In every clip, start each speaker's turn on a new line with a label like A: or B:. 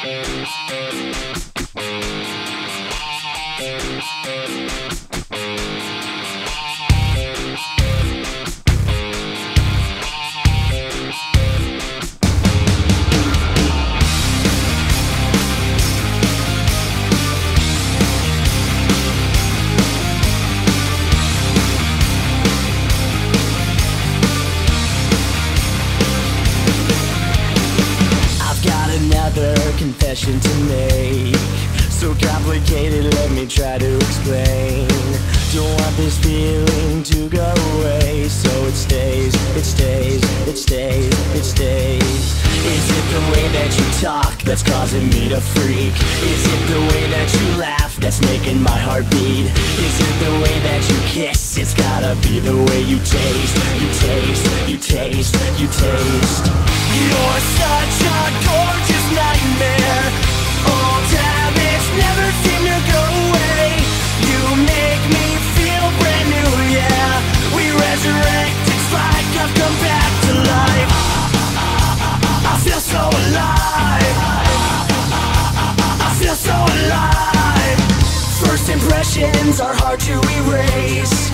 A: Thank confession to make So complicated, let me try to explain Don't want this feeling to go away So it stays, it stays, it stays, it stays Is it the way that you talk that's causing me to freak? Is it the way that you laugh that's making my heart beat? Is it the way that you kiss? It's gotta be the way you taste, you taste, you taste, you taste You're such a gorgeous nightmare. Never to go away. You make me feel brand new, yeah. We resurrect, it's like I've come back to life. I feel so alive. I feel so alive. First impressions are hard to erase.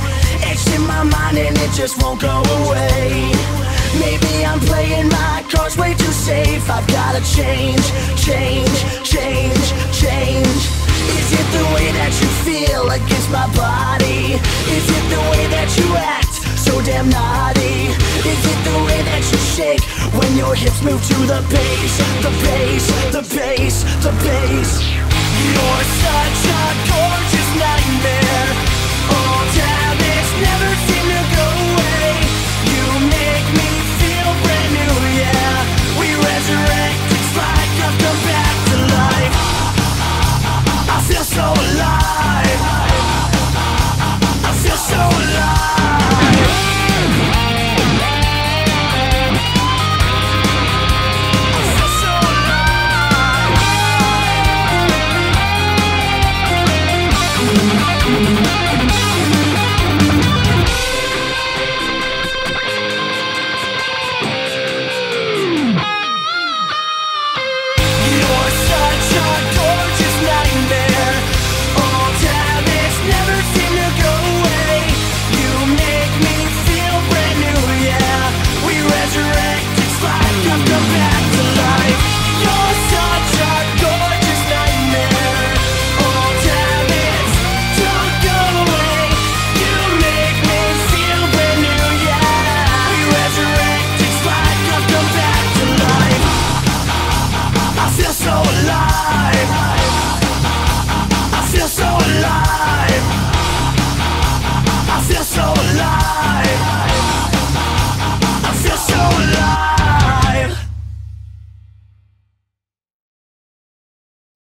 A: Etched in my mind and it just won't go away. Maybe I'm playing my cards way too safe I've gotta change, change, change, change Is it the way that you feel against my body? Is it the way that you act so damn naughty? Is it the way that you shake when your hips move to the bass? The bass, the bass, the bass You're such a so alive alive. I feel so alive.